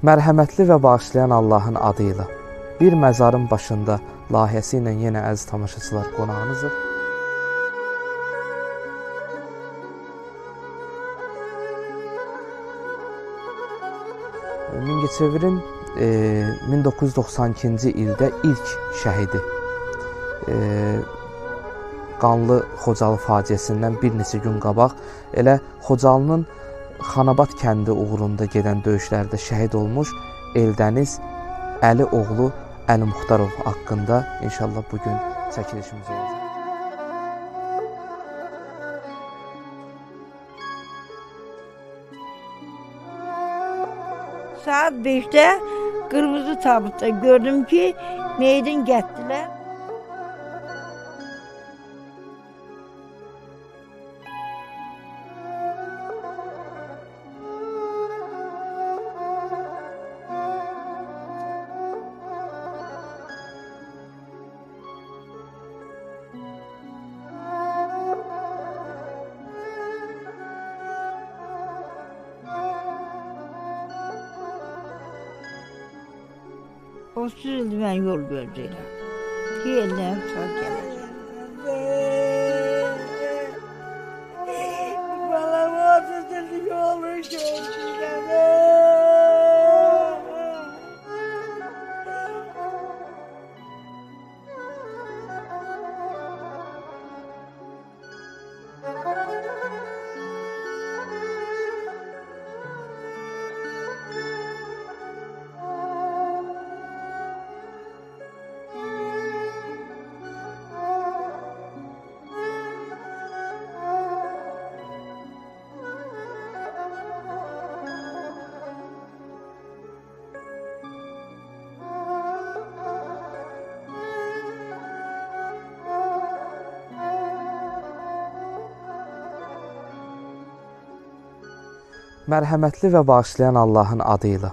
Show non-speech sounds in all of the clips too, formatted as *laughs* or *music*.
Mərhəmətli və bağışlayan Allahın adı ilə bir məzarın başında layihəsi ilə yenə əziz tamaşaçılar qonağınızıq. Mingəçevirin e, 1992-ci ildə ilk şəhidi e, qanlı Xocalı faciəsindən bir neçə gün qabaq elə Xocalının Xanabad kəndi uğrunda gedən döyüşlərdə şəhid olmuş Eldəniz Əli oğlu Əli Muxtarov haqqında inşallah bu gün çəkilişimiz olacaq. Saat 5-də qırmızı tabutda gördüm ki, meydin gətdilər. 30 yıl ben yol gördüydüm. Ki eline sağlık Mərhəmətli və bağışlayan Allahın adı ilə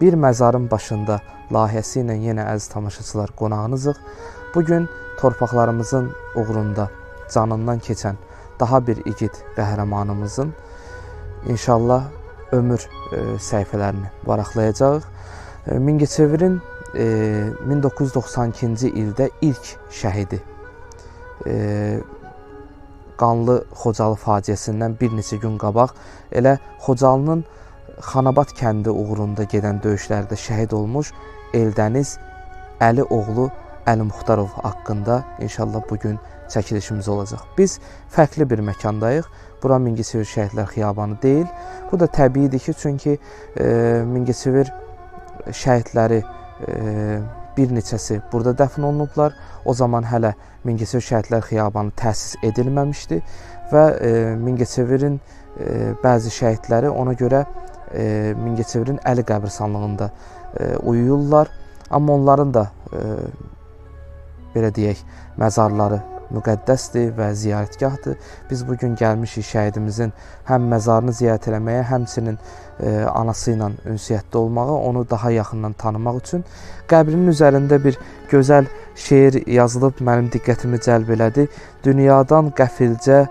bir məzarın başında layihəsi ilə yenə əziz tamaşaçılar qonağınızıq. Bu gün torpaqlarımızın uğrunda canından keçən daha bir igid qəhrəmanımızın inşallah ömür e, səhifələrini varaqlayacağıq. E, Mingəçevirin e, 1992-ci ildə ilk şəhidi e, qanlı Xocalı faciəsindən bir neçə gün qabaq elə Xocalının Xanabad kəndi uğrunda gedən döyüşlərdə şəhid olmuş Eldəniz Əli oğlu Əli Muxtarov haqqında inşallah bu gün çəkilişimiz olacaq. Biz fərqli bir məkandayıq. Bura Mingəçevir Şəhidlər Xiyabanı deyil. Bu da təbiidir ki, çünki e, Mingəçevir şəhidləri e, bir neçəsi burada dəfn olunublar. O zaman hələ Mingəçevir Şəhidlər Xiyabanı təsis edilməmişdi və e, Mingəçevirin e, bəzi şəhidləri ona görə e, Mingəçevirin Əli qəbirstanlığında e, uyuyurlar. Amma onların da e, belə deyək, məzarları müqəddəsdir və ziyarətgahdır. Biz bu gün gəlmişik şəhidimizin həm məzarını ziyarət etməyə, həmçinin e, anası ilə ünsiyyətdə olmağa, onu daha yaxından tanımaq üçün qəbrinin üzərində bir gözəl şeir yazılıb mənim diqqətimi cəlb elədi. Dünyadan qəfilcə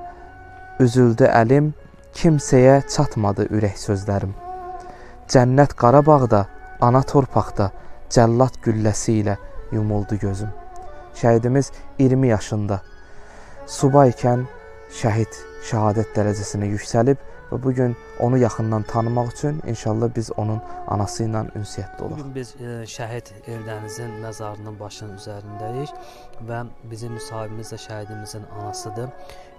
üzüldü əlim, kimsəyə çatmadı ürək sözlərim. Cənnət Qarabağda, ana torpaqda cəllad gülləsi ilə yumuldu gözüm. Şəhidimiz 20 yaşında subay ikən şəhid şəhadət dərəcəsinə yüksəlib və bu gün onu yaxından tanımaq üçün inşallah biz onun anası ilə ünsiyyətdə olaq. Bu gün biz e, şəhid Eldənizin məzarının başının üzərindəyik və bizim müsahibimiz də şəhidimizin anasıdır.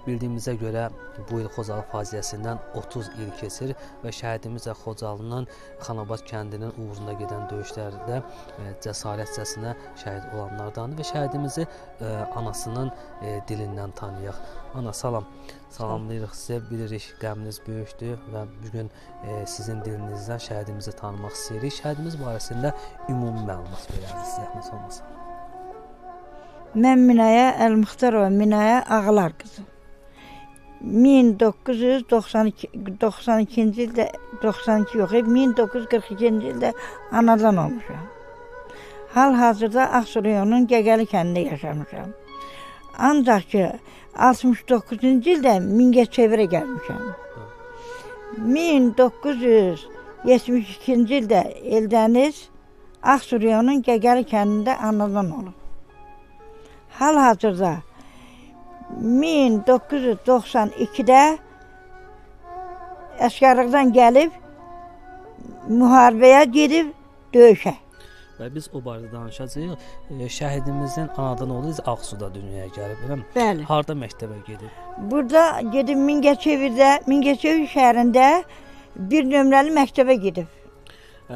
Bildiyimizə görə bu il Xocalı faciəsindən 30 il keçir və şəhidimiz də Xocalının Xanabad kəndinin uğrunda gedən döyüşlərdə e, cəsarətcəsinə şəhid olanlardandır və şəhidimizi e, anasının e, dilindən tanıyaq. Ana salam. Salamlayırıq sizə. Bilirik qəminiz böyükdür və bu gün e, sizin dilinizdən şəhidimizi tanımaq istəyirik. Şəhidimiz barəsində ümumi məlumat verərsiniz, zəhmət olmasa. Mən Minaya Əl-Muxtarova, Minaya Ağlar qızı. 1992 92-ci ildə 92 yox, 1942-ci ildə anadan olmuşam. Hal-hazırda Ağsu rayonunun Gəgəli kəndində yaşamışam. Ancaq ki 69-cu ildə Mingəçevirə gəlmişəm. 72-ci ildə Eldəniz Ağsu rayonunun Gəgəli kəndində anadan olub. Hal-hazırda 1992-də əsgərlikdən gəlib müharibəyə gedib döyüşə. Və biz o barədə danışacağıq. E, şəhidimizin anadan oğlu Ağsuda dünyaya gəlib, eləmi? Bəli. Harda məktəbə gedib? Burada gedib Mingəçevirdə, Mingəçevir şəhərində bir nömrəli məktəbə gedib. Ə,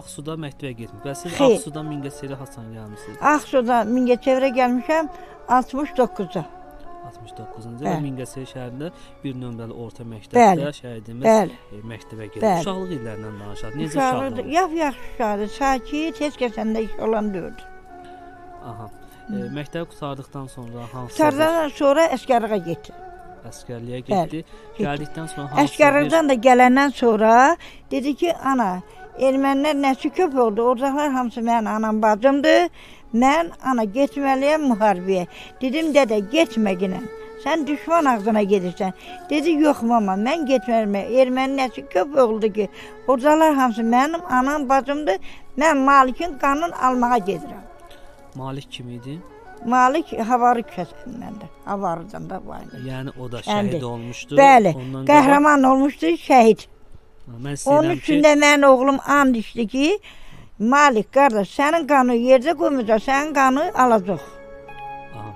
Ağsuda məktəbə getmib. Və siz Xeyr. Ağsuda Mingəçevir Hasan gəlmisiniz. Ağsuda Mingəçevirə gəlmişəm 69-da. 69-cu və Bəli. Mingəçevir şəhərində bir nömrəli orta Bəli. məktəbdə şəhidimiz Bəli. e, məktəbə gedib. Bəli. Uşaqlıq illərindən danışaq. Necə uşaqlıq? yap yaxşı uşaqdır, sakit, heç kəsəndə iş olan deyil. Aha. E, məktəb qurtardıqdan sonra hansı Sardan sonra əsgərliyə getdi. bir əsgərliyə getdi? Gəldikdən sonra hansı Əsgərlikdən də gələndən sonra dedi ki, ana, ermənilər nəçi köp oldu. Oradakılar hamısı mənim anam, bacımdır. Mən ana getməliyəm müharibəyə. Dedim dədə, getmə ginən. Sən düşman ağzına gedirsən. Dedi, yox mama, mən getməliyəm. Erməni nəçi köp oldu ki, oradalar hamısı mənim anam, bacımdır. Mən Malikin qanını almağa gedirəm. Malik kim idi? Malik havarı kəsəndə, havarıdan da var. Yəni o da şəhid olmuşdu. Bəli, Ondan qəhrəman olmuşdu, şəhid. Mən Onun üçün ki, də mənim oğlum and içdi ki, Malik qardaş, sənin qanı yerdə qoymayacaq, sənin qanı alacaq. aha,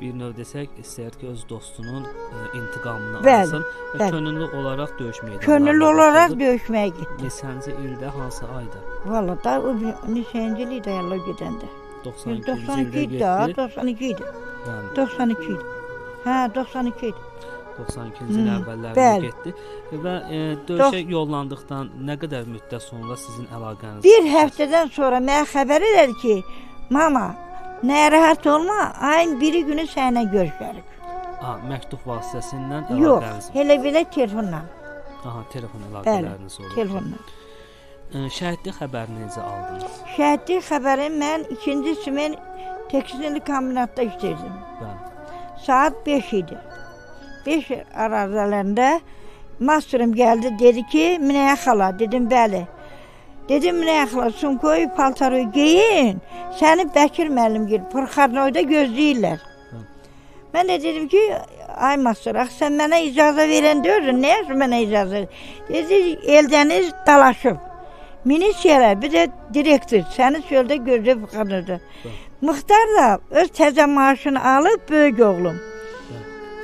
bir növ desək, istəyir ki, öz dostunun e, intiqamını Bəli, alsın və bəli. könüllü olaraq döyüş meydanlarına. Könüllü olaraq döyüşməyə getdi. Neçənci ildə hansı ayda? Valla da o neçənci ildə Allah gedəndə. 92-ci 92 ildə idi, da, getdi. 92 idi. Yəni 92 idi. Hə, 92 idi. 92-ci ilin əvvəllərində getdi və e, döyüşə yollandıqdan nə qədər müddət sonra sizin əlaqəniz? Bir həftədən sonra mənə xəbər elədi ki, mama, narahat olma, ayın biri günü səninlə görüşərik. A, məktub vasitəsindən Yox, əlaqəniz. elə belə telefonla, Aha, telefon əlaqələriniz oldu. telefonla. E, şəhidlik xəbərini necə aldınız? Şəhidlik xəbəri mən ikinci simen tekstil kombinatda işləyirdim. Bəli. Saat 5 idi. 5 aralarında masterim gəldi, dedi ki, Minəyə xala, dedim, bəli. Dedim, Minəyə xala, sumkoyu, paltaroyu geyin, səni Bəkir müəllim gir, Pırxarnoyda gözləyirlər. Hı. Mən də dedim ki, ay master, axı sən mənə icazə verən deyirsən, nə üçün mənə icazə? Dedi, Eldəniz dalaşıb. Minisiyalar, bir də direktor səni çöldə gözləyib qanırdı. Muxtar da öz təzə maaşını alıb böyük oğlum.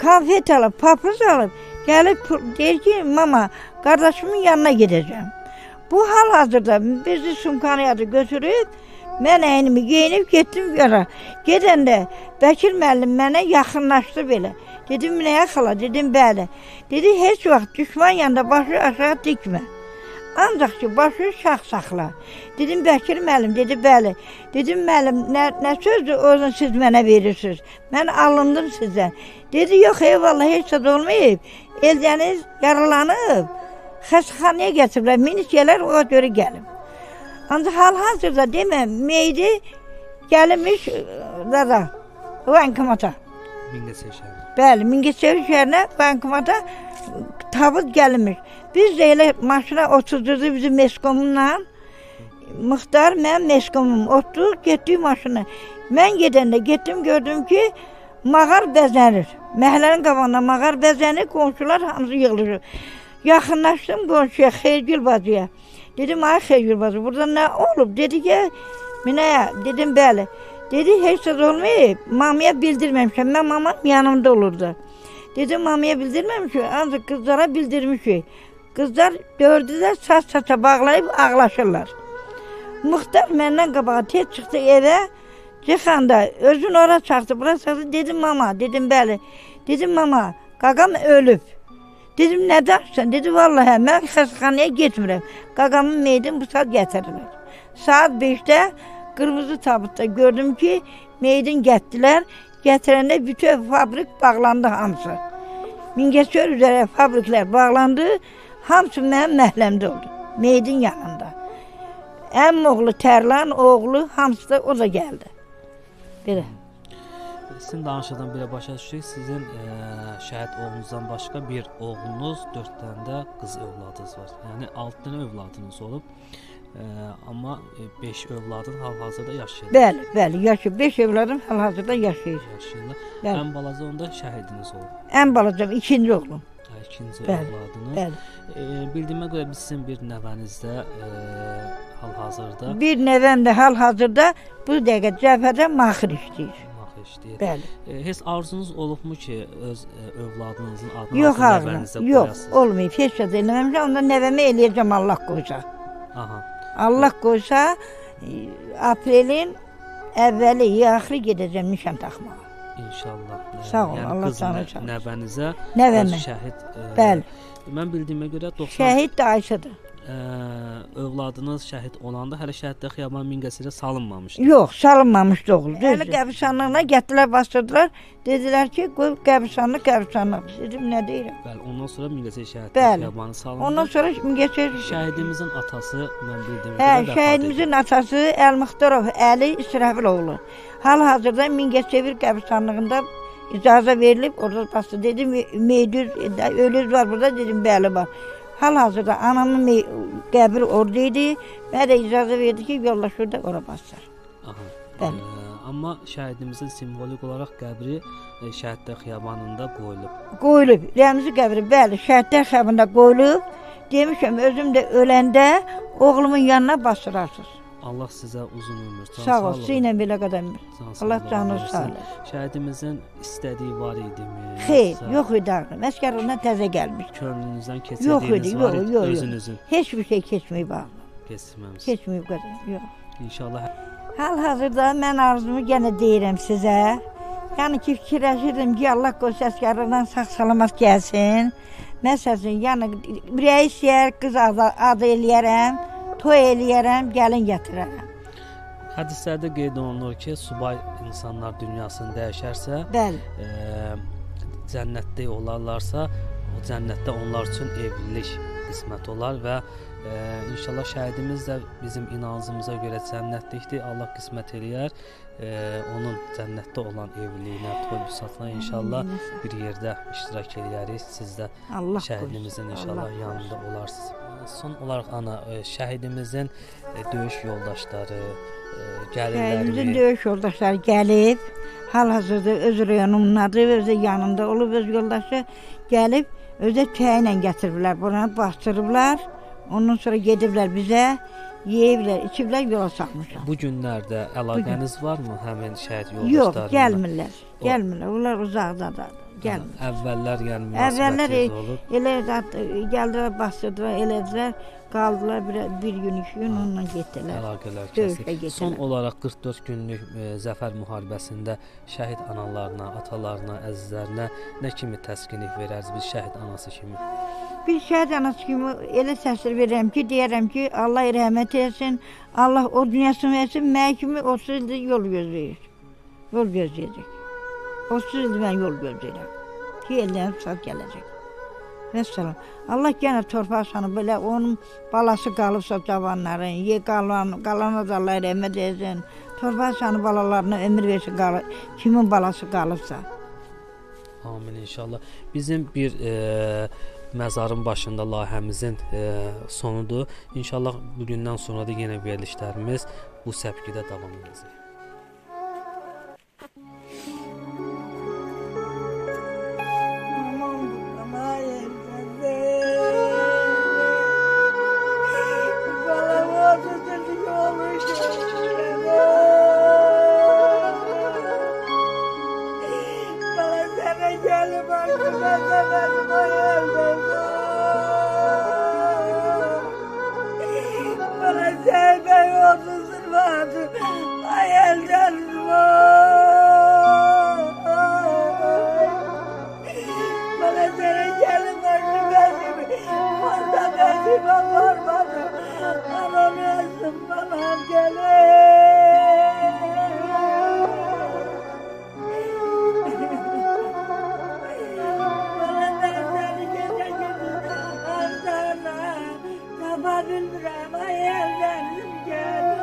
Konfet alıb, papız alıb, gəlib deyir ki, mama, qardaşımın yanına gedəcəm. Bu hal-hazırda bizi sumkanıya götürüb, mən əynimi geyinib getdim yola. Gedəndə Bəkir müəllim mənə yaxınlaşdı belə. Dedim, nəyə xala? Dedim, bəli. Dedi, heç vaxt düşman yanında başı aşağı dikmə. Ancaq ki, başı şax saxla. Dedim, Bəkir müəllim, dedi, bəli. Dedim, müəllim, nə, nə sözdür onu siz mənə verirsiniz? Mən alındım sizdən. Dedi, yox, eyvallah, heç zad olmayıb. Eldəniz yaralanıb. Xəstəxanaya gətiriblər, minisiyələr o görə gəlib. Ancaq hal-hazırda demə, meydi gəlmiş da bankomata. Mingəçevir şəhəri. Bəli, Mingəçevir şəhərinə bankomata tabut gəlmiş. Biz də elə maşına oturdurdu bizim meskomumla. Muxtar, mən meskomum oturduq, getdik maşına. Mən gedəndə getdim, gördüm ki, mağar bəzənir. Məhəllənin qabağında mağar bəzənir, qonşular hamısı yığılır. Yaxınlaşdım qonşuya, Xeyrgül bacıya. Dedim, ay Xeyrgül bacı, burada nə olub? Dedi ki, Minəyə, dedim, bəli. Dedi, heç söz olmayıb, mamaya bildirməmişəm. Mən mamam yanımda olurdu. Dedim, mamaya bildirməmişik, ancaq qızlara bildirmişik. Qızlar dördü də saç saça bağlayıb ağlaşırlar. Muxtar məndən qabağa tez çıxdı evə. Çıxanda özün ora çaxdı, bura çaxdı. Dedim, mama, dedim, bəli. Dedim, mama, qaqam ölüb. Dedim, nə danışsan? Dedi, vallahi, mən xəstəxanaya getmirəm. Qaqamın meydini bu saat gətirilir. Saat 5-də qırmızı tabutda gördüm ki, meydin gətdilər. Gətirəndə bütün fabrik bağlandı hamısı. Mingəçör üzrə fabriklər bağlandı. Hamısı mənim məhəlləmdə oldu. Meydin yanında. Əmim oğlu Tərlan, oğlu hamısı da o da gəldi. Belə. Sizin danışıqdan belə başa düşdük. Sizin e, şəhid oğlunuzdan başqa bir oğlunuz, 4 dənə də qız övladınız var. Yəni 6 dənə övladınız olub. E, amma 5 övladın hal-hazırda yaşayır. Bəli, bəli, yaşayır. 5 evladım hal-hazırda yaşayır. Yaşayırlar. Bəli. Ən balaca onda şəhidiniz olub. Ən balacam ikinci oğlum. İkinci Bəli, övladınız. Bəli. E, bildiyimə görə sizin bir nəvənizdə e, hal-hazırda Bir nəvəm də hal-hazırda bu dəqiqə cəbhədə maxir işləyir. axı işləyir. Bəli. E, heç arzunuz olubmu ki, öz e, övladınızın adını Yox nəvənizə Yox, qoyasınız? olmayıb. Heç kəs eləməmişəm. Onda nəvəmə eləyəcəm Allah qoysa. Aha. Allah qoysa aprelin əvvəli, axırı gedəcəm nişan taxmağa. İnşallah. Sağ ol, Allah qız canı olsun. Nəvənizə Nəvəmə. şəhid. E, Bəli. Mən bildiyimə görə 90 Şəhid də Ayşədir. E, övladınız şəhid olanda hələ şəhiddə Xiyaban Mingəsirə salınmamışdı. Yox, salınmamışdı oğul. Dəli qəbristanlığına gətirdilər, bastırdılar. Dedilər ki, qoy qəbristanlıq, qəbristanlıq. Dedim, nə deyirəm? Bəli, ondan sonra Mingəçir şəhiddə. Xiyabanı salındı. Ondan sonra Mingəçir şəhidimizin atası mən bildiyimə Hə, görə vəfat şəhidimizin atası Əl-Muxtarov Əli İsrafiloğlu. Hal-hazırda Mingəçevir qəbristanlığında icazə verilib, orada bastı. Dedim, meydüz, ölüz var burada, dedim, bəli var. Hal-hazırda anamın qəbri orada idi. Mənə də icazə verdi ki, yoldaş orada ora bassın. Bəli. E, amma şəhidimizin simvolik olaraq qəbri e, şəhiddə Xiyabanında qoyulub. Qoyulub, Rəmzi qəbri, bəli, şəhidlər xəbərində qoyulub. Demişəm, özüm də öləndə oğlumun yanına basırarsınız. Allah sizə uzun ömür, can Sağ ol, sağlığı, sizinlə belə qədəm. Allah canınızı sağ eləsin. Şəhidimizin istədiyi var idimi? Xeyr, yox idi ağrım. Əskərlikdən təzə gəlmiş. Könlünüzdən Yox keçirdiyiniz idi, var yox, idi yox, yox. özünüzün Heç bir şey keçməyib ağrım. keçməmiş. Keçməyib qədəm. Yox. İnşallah Hal-hazırda mən arzumu yenə deyirəm sizə. Yəni ki, fikirləşirdim ki, Allah qoysa əskərlikdən sağ-salamat gəlsin. Məsələn, yəni ürəyi istəyər, qız adı, adı eləyərəm, toy eləyərəm, gəlin gətirərəm. hədislərdə qeyd olunur ki, subay insanlar dünyasını dəyişərsə, Bəli. e, cənnətdə olarlarsa, o cənnətdə onlar üçün evlilik qismət olar və e, inşallah şəhidimiz də bizim inancımıza görə cənnətlikdir. Allah qismət eləyər. E, onun cənnətdə olan evliliyinə, toy büsatına inşallah bir yerdə iştirak eləyərik. Siz də Allah şəhidimizin inşallah Allah yanında olarsınız. Son olaraq ana e, şəhidimizin e, döyüş yoldaşları, e, Şəhidimizin gəlirlərimi döyüş yoldaşları gəlib, hal-hazırda öz rayonundadır, özü yanında olub öz yoldaşı gəlib, özü çayla gətiriblər, buranı bastırıblar. Ondan sonra gediblər bizə, yeyiblər, içiblər, yola salmışam. Bu günlərdə əlaqəniz varmı həmin şəhid Yox, yoldaşlarınızla? gəlmirlər. O- Gəlmirlər. Onlar uzaqdadır. Gəlmir. Əvvəllər yəni Əvvəllər e, elə gəldilər, bastırdılar, elədilər, qaldılar bir, bir gün, iki gün, onunla getdilər. Əlaqələr kəsildi. Son olaraq 44 günlük e, zəfər müharibəsində şəhid analarına, atalarına, əzizlərinə nə kimi təskinlik verərsiniz biz şəhid anası kimi? Bir şəhid anası kimi elə təsvir verirəm ki, deyərəm ki, Allah rəhmət etsin, Allah o dünyasını versin, mən kimi 30 ildir yol gözləyir. Yol gözləyəcək. 30 ildir mən yol gözləyirəm. Ki, eldən sağ gələcək. Vəssalam. Allah yenə torpaq sanı belə onun balası qalıbsa cavanların, ye qalan, qalana da Allah rəhmət etsin. Torpaq sanı balalarına ömür versin, qalı, kimin balası qalıbsa. Amin inşallah. Bizim bir e, məzarın başında layihəmizin e, sonudur. İnşallah bu gündən sonra da yenə verilişlərimiz bu səpkidə davam edəcək. vardı hayalden var. Bana dereceli merdivenimi fazla merdiven varmadı. Anam yazdım *laughs* bana gelir. Baba güldürem hayallerim gel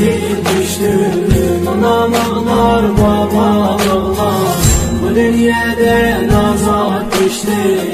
şehit düştüm Anam ağlar babam ağlar Bu dünyada nazat düştüm Anam ağlar babam